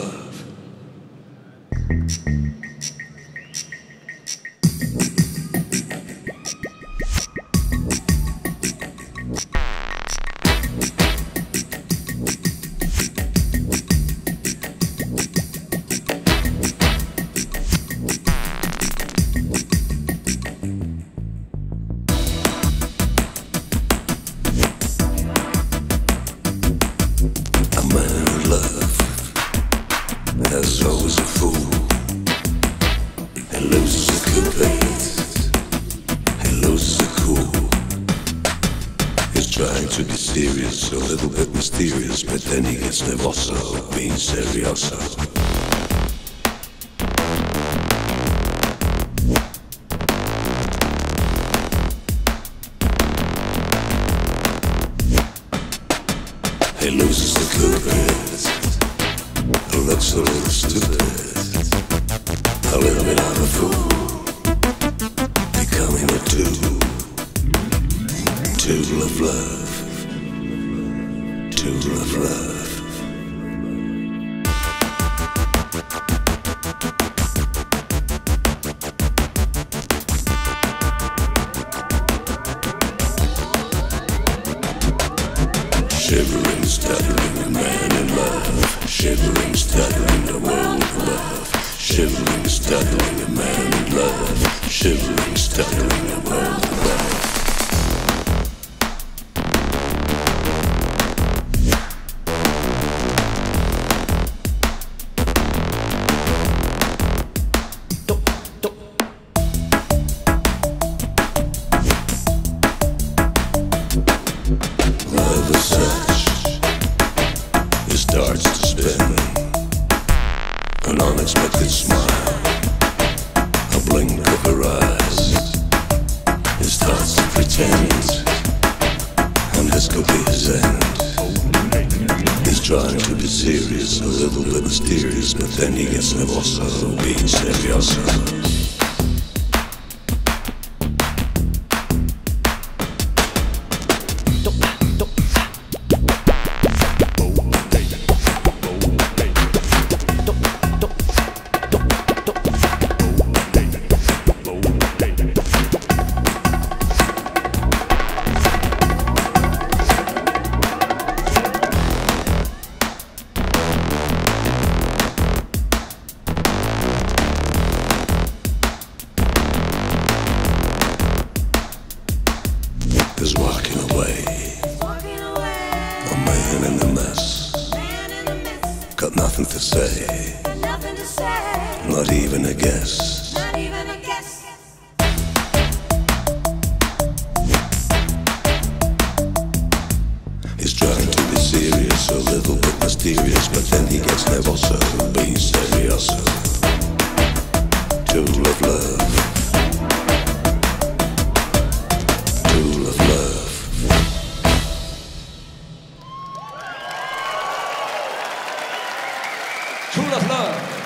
love. To be serious, a little bit mysterious, but then he gets nervoso, being serioso. He loses the cupid. Looks a little stupid. A little bit of a fool. Becoming a tool. Tool of love. Tool of love. Shivering, stuttering, a man in love. Shivering, stuttering, the world of love. Shivering, stuttering, a man in love. Shivering, stuttering, the world spin. An unexpected smile. A blink of her eyes. It starts to pretend. And this could be his end. He's trying to be serious, a little bit mysterious, but then he gets nervoso, being serioso. man in the mess. Got nothing to say. Not even a guess. He's trying to be serious, a little bit mysterious, but then he gets nervous. 졸라 슬라